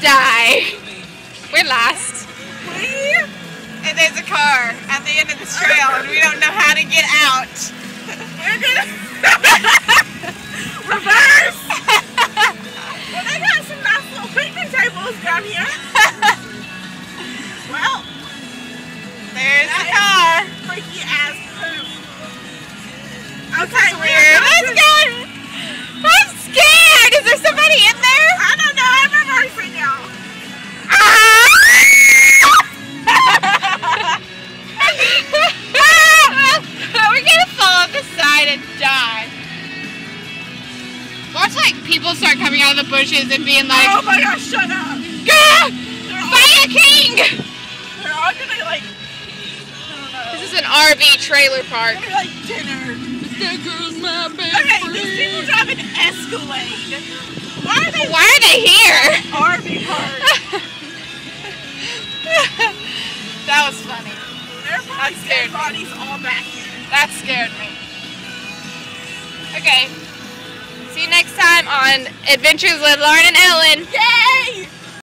die. We're lost. We and there's a car at the end of this trail and we don't know how to get out. We're gonna reverse. well, they got some nice little picnic tables down here. Die. Watch like people start coming out of the bushes and being like, oh my gosh, shut up. "Gah! They're Fire King! they're all gonna like, I don't know. This is an RV trailer park. They're like dinner. That girl's my best Okay, these people drive an Escalade. Why are they Why are they here? RV park? that was funny. Their That bodies, scared dead me. bodies all back here. That scared me. You next time on Adventures with Lauren and Ellen. Yay!